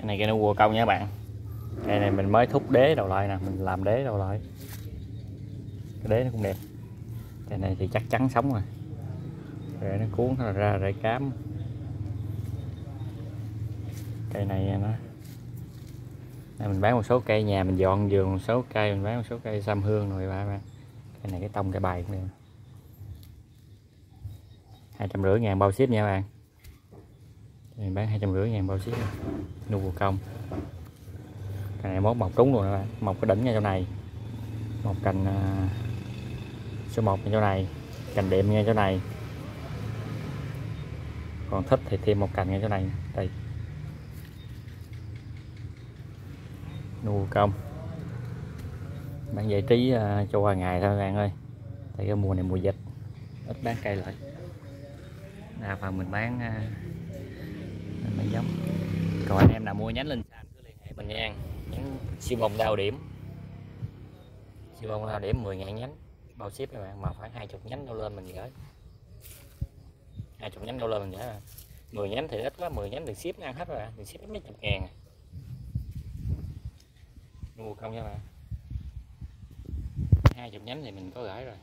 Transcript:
cái này cây nó cua công nha các bạn. Cây này mình mới thúc đế đầu lại nè, mình làm đế đầu lại. Cái đế nó cũng đẹp. Cây này thì chắc chắn sống rồi. Rễ nó cuốn nó ra rễ cám. Cây này nó. Này mình bán một số cây nhà, mình dọn vườn một số cây, mình bán một số cây sam hương rồi ba ba. Cây này cái tông, cây bài cũng được. Hai trăm rưỡi ngàn bao ship nha bạn mình bán hai trăm rưỡi ngàn bao xíu. Nu bồ công. Cái này mốt mọc trúng luôn các bạn. Mọc cái đỉnh ngay chỗ này. À, một cành số 1 ngay chỗ này. Cành đệm ngay chỗ này. Còn thích thì thêm một cành ngay chỗ này. Đây. Nuôi công. Bán giải trí uh, cho qua ngày thôi bạn ơi. Tại cái mùa này mùa dịch. Ít bán cây lại. Đa phần mình bán uh, mấy giống. Còn anh em nào mua nhánh linh san cứ liên hệ mình nha nhánh siêu bông đao điểm. Siêu bông đao điểm 10 ngàn nhánh. Bao ship các bạn mà khoảng 20 nhánh đâu lên mình gửi. Hai chục nhánh đâu lên mình gửi à. 10 nhánh thì ít quá 10 nhánh được ship ăn hết rồi à. thì ship mấy chục ngàn à. mua không nha bạn hai chục nhánh thì mình có gửi rồi.